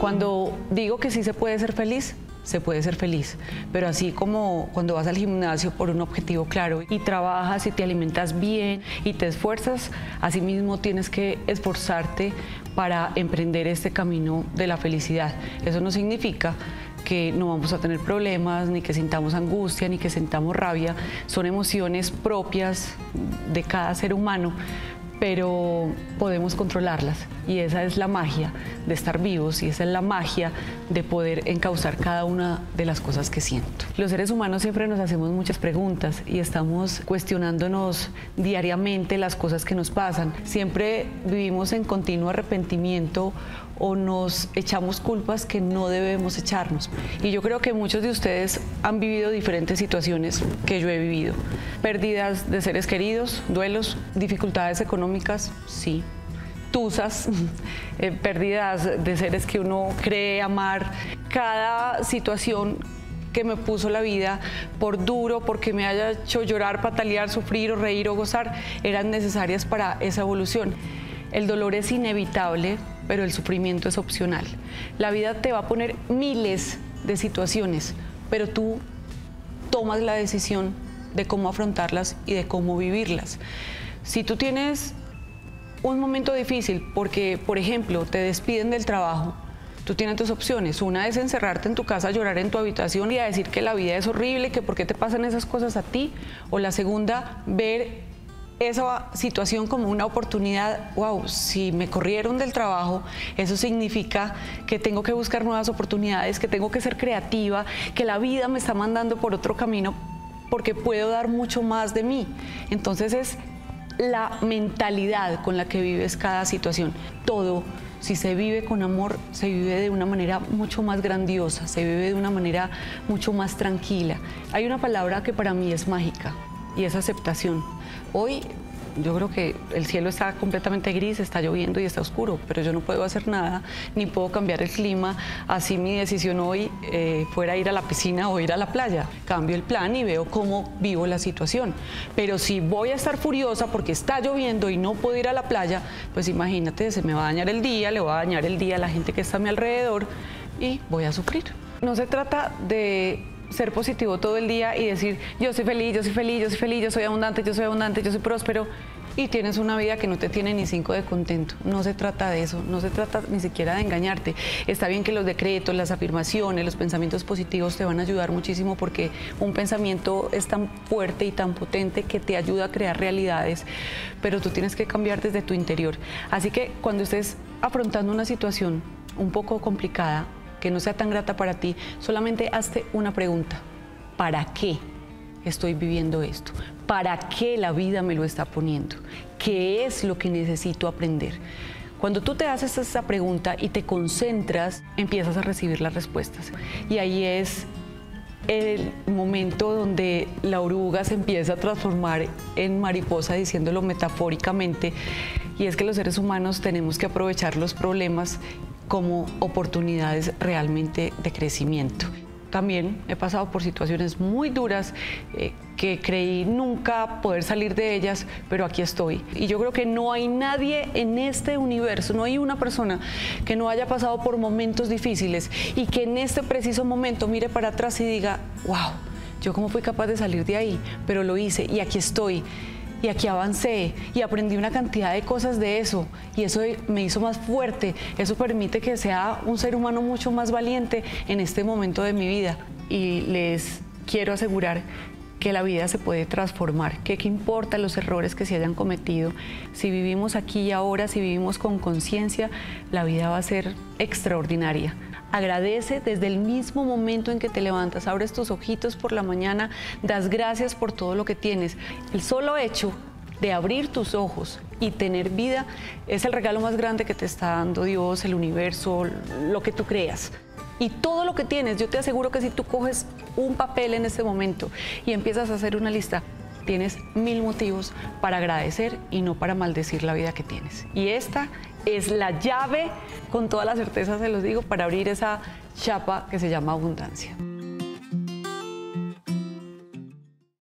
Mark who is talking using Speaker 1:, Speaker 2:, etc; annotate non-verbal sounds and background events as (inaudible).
Speaker 1: Cuando digo que sí se puede ser feliz, se puede ser feliz. Pero así como cuando vas al gimnasio por un objetivo claro y trabajas y te alimentas bien y te esfuerzas, así mismo tienes que esforzarte para emprender este camino de la felicidad. Eso no significa que no vamos a tener problemas, ni que sintamos angustia, ni que sintamos rabia. Son emociones propias de cada ser humano, pero podemos controlarlas y esa es la magia de estar vivos y esa es la magia de poder encauzar cada una de las cosas que siento. Los seres humanos siempre nos hacemos muchas preguntas y estamos cuestionándonos diariamente las cosas que nos pasan. Siempre vivimos en continuo arrepentimiento o nos echamos culpas que no debemos echarnos. Y yo creo que muchos de ustedes han vivido diferentes situaciones que yo he vivido. Pérdidas de seres queridos, duelos, dificultades económicas, sí. Tusas, (laughs) eh, pérdidas de seres que uno cree amar. Cada situación que me puso la vida, por duro, porque me haya hecho llorar, patalear, sufrir o reír o gozar, eran necesarias para esa evolución. El dolor es inevitable, pero el sufrimiento es opcional. La vida te va a poner miles de situaciones, pero tú tomas la decisión de cómo afrontarlas y de cómo vivirlas. Si tú tienes un momento difícil porque, por ejemplo, te despiden del trabajo, tú tienes dos opciones. Una es encerrarte en tu casa, llorar en tu habitación y decir que la vida es horrible, que por qué te pasan esas cosas a ti. O la segunda, ver esa situación como una oportunidad, wow, si me corrieron del trabajo, eso significa que tengo que buscar nuevas oportunidades, que tengo que ser creativa, que la vida me está mandando por otro camino porque puedo dar mucho más de mí. Entonces es la mentalidad con la que vives cada situación. Todo, si se vive con amor, se vive de una manera mucho más grandiosa, se vive de una manera mucho más tranquila. Hay una palabra que para mí es mágica y es aceptación. Hoy yo creo que el cielo está completamente gris, está lloviendo y está oscuro, pero yo no puedo hacer nada, ni puedo cambiar el clima. Así mi decisión hoy eh, fuera ir a la piscina o ir a la playa. Cambio el plan y veo cómo vivo la situación. Pero si voy a estar furiosa porque está lloviendo y no puedo ir a la playa, pues imagínate, se me va a dañar el día, le va a dañar el día a la gente que está a mi alrededor y voy a sufrir. No se trata de ser positivo todo el día y decir yo soy feliz, yo soy feliz, yo soy feliz, yo soy abundante, yo soy abundante, yo soy próspero y tienes una vida que no te tiene ni cinco de contento. No se trata de eso, no se trata ni siquiera de engañarte. Está bien que los decretos, las afirmaciones, los pensamientos positivos te van a ayudar muchísimo porque un pensamiento es tan fuerte y tan potente que te ayuda a crear realidades, pero tú tienes que cambiar desde tu interior. Así que cuando estés afrontando una situación un poco complicada, que no sea tan grata para ti, solamente hazte una pregunta. ¿Para qué estoy viviendo esto? ¿Para qué la vida me lo está poniendo? ¿Qué es lo que necesito aprender? Cuando tú te haces esa pregunta y te concentras, empiezas a recibir las respuestas. Y ahí es el momento donde la oruga se empieza a transformar en mariposa, diciéndolo metafóricamente, y es que los seres humanos tenemos que aprovechar los problemas como oportunidades realmente de crecimiento. También he pasado por situaciones muy duras eh, que creí nunca poder salir de ellas, pero aquí estoy. Y yo creo que no hay nadie en este universo, no hay una persona que no haya pasado por momentos difíciles y que en este preciso momento mire para atrás y diga, wow, yo cómo fui capaz de salir de ahí, pero lo hice y aquí estoy y aquí avancé y aprendí una cantidad de cosas de eso. Y eso me hizo más fuerte, eso permite que sea un ser humano mucho más valiente en este momento de mi vida. Y les quiero asegurar que la vida se puede transformar, que qué importa los errores que se hayan cometido, si vivimos aquí y ahora, si vivimos con conciencia, la vida va a ser extraordinaria. Agradece desde el mismo momento en que te levantas, abres tus ojitos por la mañana, das gracias por todo lo que tienes. El solo hecho de abrir tus ojos y tener vida es el regalo más grande que te está dando Dios, el universo, lo que tú creas. Y todo lo que tienes, yo te aseguro que si tú coges un papel en este momento y empiezas a hacer una lista, tienes mil motivos para agradecer y no para maldecir la vida que tienes. Y esta es la llave, con toda la certeza se los digo, para abrir esa chapa que se llama abundancia.